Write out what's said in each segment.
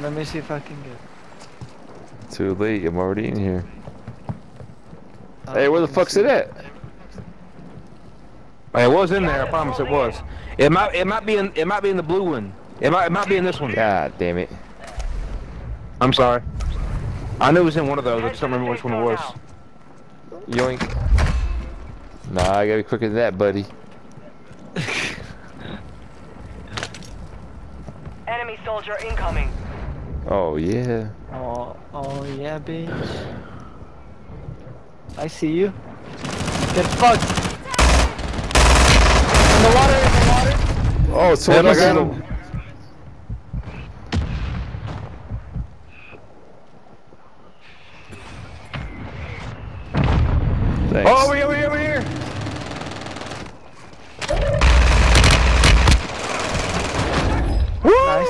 Let me see if I can get. Too late. I'm already in here. I Hey, where the fuck's it at? It was in there. I promise it was. It might. It might be in. It might be in the blue one. It might. It might be in this one. God damn it. I'm sorry. I knew it was in one of those. I just don't remember which one it was. Yoink. Nah, I gotta be quicker than that, buddy. Enemy soldier incoming. Oh yeah. Oh, oh yeah, bitch. I see you. Get fucked. In the water, in the water. Oh, so Yeah, I got is him. Thanks. Oh, over here, over here, over here.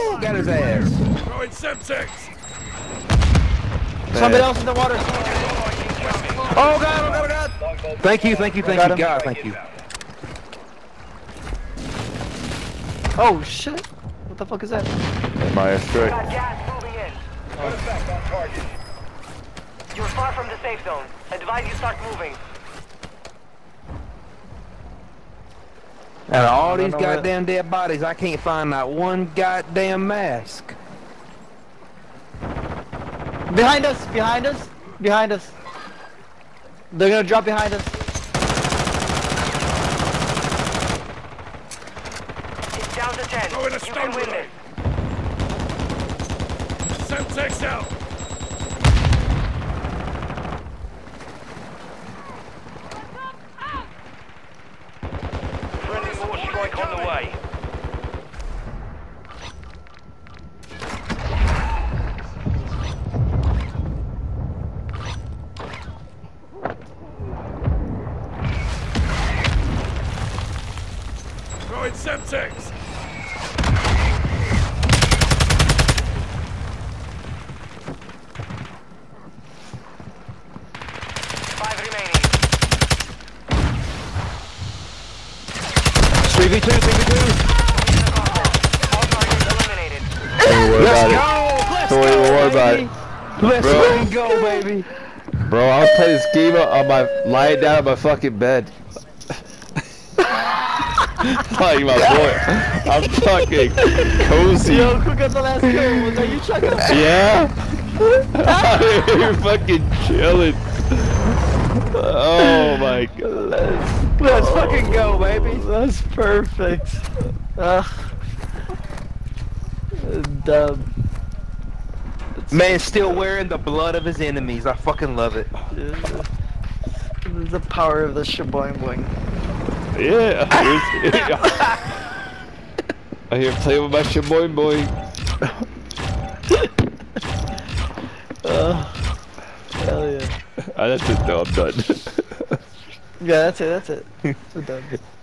Woo! Got his ass. Throwing Semtex! Somebody else in the water. Oh God! Oh God! Oh God! Thank you, thank you, thank you, him. God, thank you. Oh shit. What the fuck is that? My strike. Got gas moving in. Contact on target. You're far from the safe zone. Advise you start moving. Out of all these know where- goddamn dead bodies, I can't find not one goddamn mask. Behind us, behind us, behind us. They're gonna drop behind us. It's down to 10. Throwing a you stun can win grenade. this. Out! Friendly war strike on the way. Throwing Semtex! 3v2, 3v2. All targets eliminated. Don't worry Let's about go! Let's Don't go, worry about baby. Let's Bro. go, baby. Bro, I'll play this game on my lying down on my fucking bed. like my boy. I'm fucking cozy. Yo, who got the last kill? Was that you, Chaca? Yeah. You're fucking chilling. Oh my god. Let's fucking go, baby. That's perfect. Uh, dub. Man, still wearing the blood of his enemies. I fucking love it. The power of the shaboing boing. Yeah. I hear playing with my shaboing boy. Uh, hell yeah. Ah, that's it though, I'm done. Yeah, that's it, that's it.